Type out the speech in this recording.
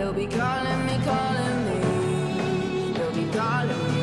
They'll be calling me, calling me. They'll be calling me.